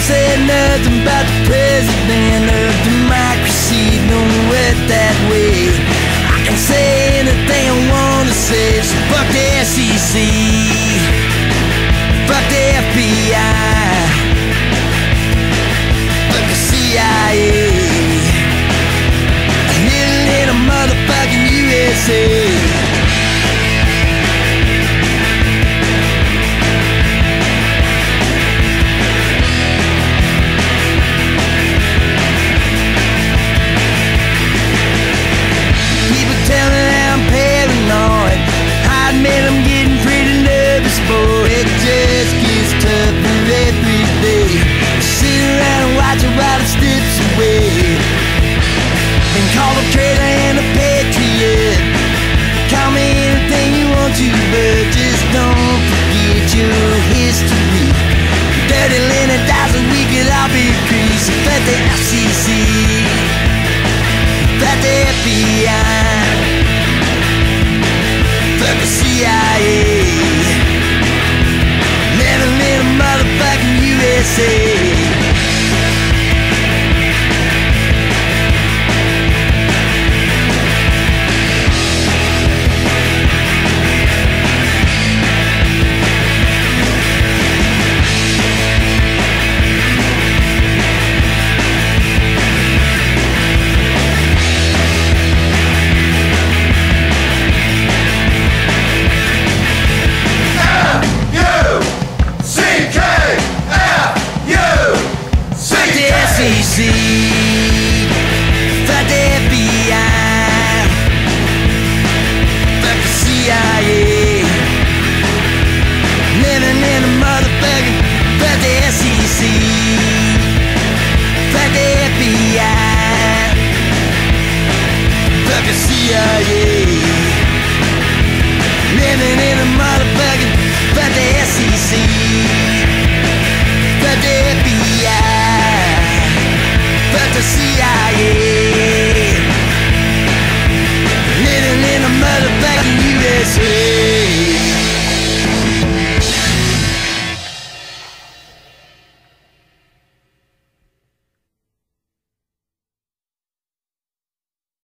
don't say nothing about the president of democracy. Don't work that way. I can say anything I wanna say. So fuck the FCC. Fuck the FBI. Puis j'ai des des FBI. That day. CIA